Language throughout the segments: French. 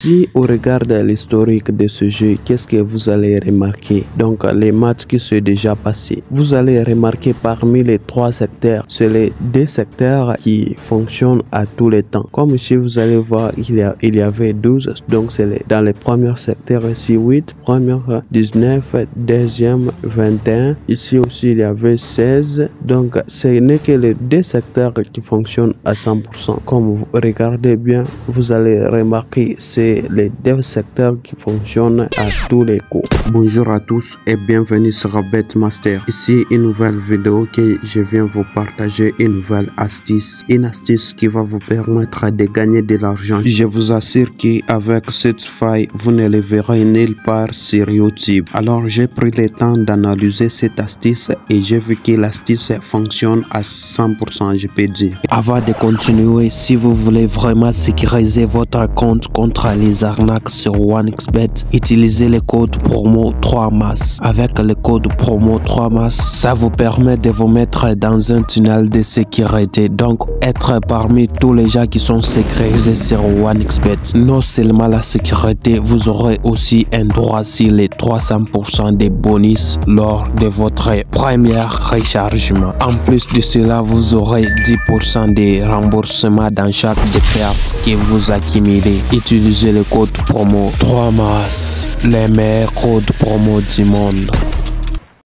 Si on regarde l'historique de ce jeu, qu'est-ce que vous allez remarquer? Donc les matchs qui sont déjà passés. Vous allez remarquer parmi les trois secteurs, c'est les deux secteurs qui fonctionnent à tous les temps. Comme ici vous allez voir, il y, avait 12, donc c'est dans les premiers secteurs ici 8, première 19, deuxième 21. Ici aussi il y avait 16, donc ce n'est que les deux secteurs qui fonctionnent à 100%. Comme vous regardez bien, vous allez remarquer c'est les deux secteurs qui fonctionnent à tous les coups. Bonjour à tous et bienvenue sur Master. Ici une nouvelle vidéo que je viens vous partager une nouvelle astuce. Une astuce qui va vous permettre de gagner de l'argent. Je vous assure qu'avec cette faille, vous ne le verrez nulle part sur YouTube. Alors j'ai pris le temps d'analyser cette astuce et j'ai vu que l'astuce fonctionne à 100% je peux dire. Avant de continuer, si vous voulez vraiment sécuriser votre compte contre les arnaques sur OneXBet, utilisez le code promo 3MAS. Avec le code promo 3MAS, ça vous permet de vous mettre dans un tunnel de sécurité. Donc, être parmi tous les gens qui sont sécurisés sur OneXBet. Non seulement la sécurité, vous aurez aussi un droit sur les 300% des bonus lors de votre premier rechargement. En plus de cela, vous aurez 10% de remboursement dans chaque perte que vous accumulez. Utilisez le code promo 3MAS, les meilleurs codes promo du monde.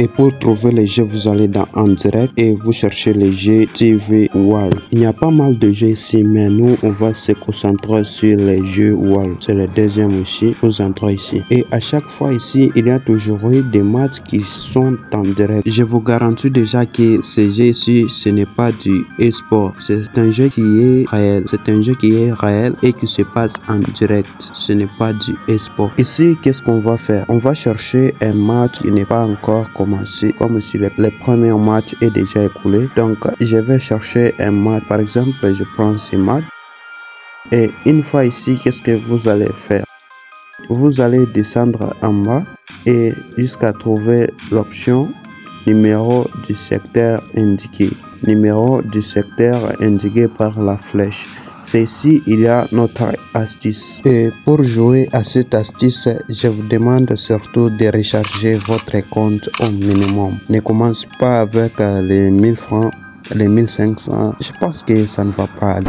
Et pour trouver les jeux, vous allez dans en direct et vous cherchez les jeux TV Wall. Il y a pas mal de jeux ici, mais nous, on va se concentrer sur les jeux Wall. C'est le deuxième aussi. Vous entrez ici. Et à chaque fois ici, il y a toujours des matchs qui sont en direct. Je vous garantis déjà que ce jeu ici, ce n'est pas du e-sport. C'est un jeu qui est réel. C'est un jeu qui est réel et qui se passe en direct. Ce n'est pas du e-sport. Ici, qu'est-ce qu'on va faire? On va chercher un match qui n'est pas encore comme si le, premier match est déjà écoulé. Donc, je vais chercher un match. Par exemple, je prends ce match. Et une fois ici, qu'est-ce que vous allez faire? Vous allez descendre en bas et jusqu'à trouver l'option numéro du secteur indiqué. Numéro du secteur indiqué par la flèche. C'est ici il y a notre astuce. Et pour jouer à cette astuce, je vous demande surtout de recharger votre compte au minimum. Ne commence pas avec euh, les 1000 francs les 1500, je pense que ça ne va pas aller.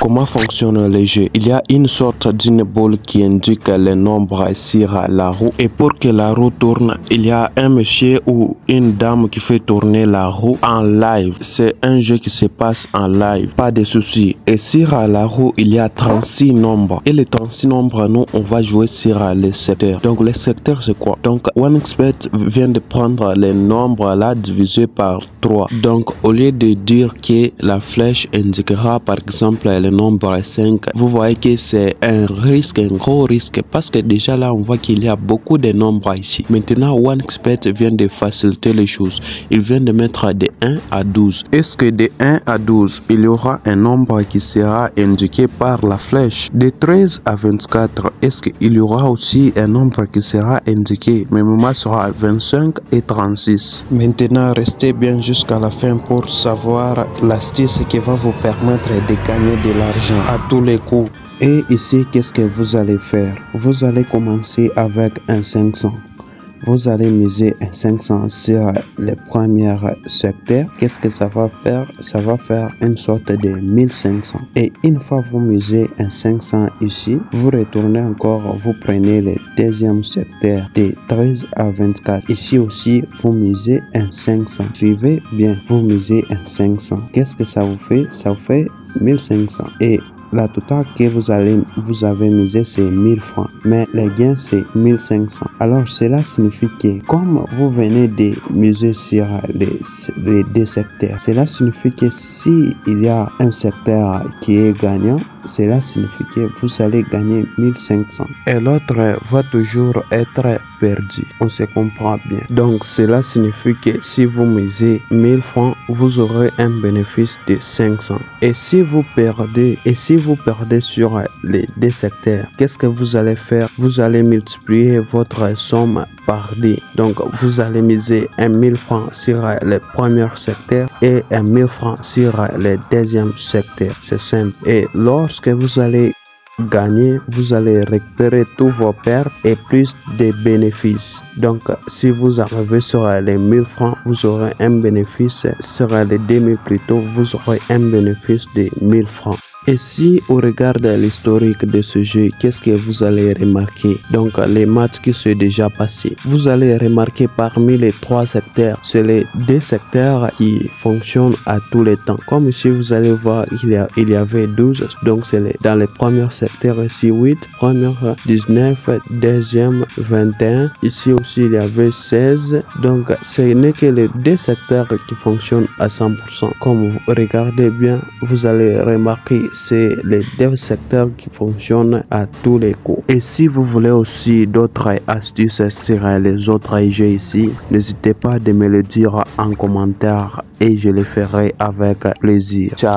Comment fonctionne le jeu? Il y a une sorte d'une boule qui indique le nombre sur la roue et pour que la roue tourne, il y a un monsieur ou une dame qui fait tourner la roue en live. C'est un jeu qui se passe en live, pas de soucis. Et sur la roue, il y a 36 nombres. Et les 36 nombres, nous, on va jouer sur les secteurs. Donc les secteurs, c'est quoi? Donc OneXBet vient de prendre les nombres là divisé par 3. Donc au lieu de dire que la flèche indiquera par exemple le nombre 5, vous voyez que c'est un risque, un gros risque parce que déjà là on voit qu'il y a beaucoup de nombres ici. Maintenant OneXpert vient de faciliter les choses. Il vient de mettre de 1 à 12. Est-ce que de 1 à 12, il y aura un nombre qui sera indiqué par la flèche? De 13 à 24, est-ce qu'il y aura aussi un nombre qui sera indiqué? Mais moment sera 25 et 36. Maintenant, restez bien jusqu'à la fin pour savoir l'astuce qui va vous permettre de gagner de l'argent à tous les coups. Et ici, qu'est-ce que vous allez faire? Vous allez commencer avec un 500 vous allez miser un 500 sur les premiers secteurs. Qu'est-ce que ça va faire? Ça va faire une sorte de 1500. Et une fois vous misez un 500 ici, vous retournez encore, vous prenez le deuxième secteur de 13 à 24. Ici aussi, vous misez un 500. Suivez bien, vous misez un 500. Qu'est-ce que ça vous fait? Ça vous fait 1500. Et la totale que vous allez vous avez misé c'est 1000 francs mais les gains c'est 1500 alors cela signifie que comme vous venez de miser sur les, deux secteurs cela signifie que si il y a un secteur qui est gagnant cela signifie que vous allez gagner 1500 et l'autre va toujours être perdu. On se comprend bien. Donc cela signifie que si vous misez 1000 francs, vous aurez un bénéfice de 500. Et si vous perdez, et si vous perdez sur les deux secteurs, qu'est-ce que vous allez faire? Vous allez multiplier votre somme par 10. Donc vous allez miser 1000 francs sur le premier secteur et 1000 francs sur le deuxième secteur. C'est simple. Et lorsque vous allez gagner, vous allez récupérer tous vos pertes et plus de bénéfices. Donc, si vous arrivez sur les 1000 francs, vous aurez un bénéfice. Sur les 2000 plutôt, vous aurez un bénéfice de 1000 francs. Et si on regarde l'historique de ce jeu, qu'est-ce que vous allez remarquer? Donc les matchs qui sont déjà passés. Vous allez remarquer parmi les trois secteurs, c'est les deux secteurs qui fonctionnent à tous les temps. Comme ici, vous allez voir, il y, a, il y avait 12. Donc c'est dans les premiers secteurs ici 8, première 19, deuxième 21. Ici aussi, il y avait 16. Donc ce n'est que les deux secteurs qui fonctionnent à 100%. Comme vous regardez bien, vous allez remarquer c'est les deux secteurs qui fonctionnent à tous les coups. Et si vous voulez aussi d'autres astuces sur les autres jeux ici, n'hésitez pas de me le dire en commentaire et je le ferai avec plaisir. Ciao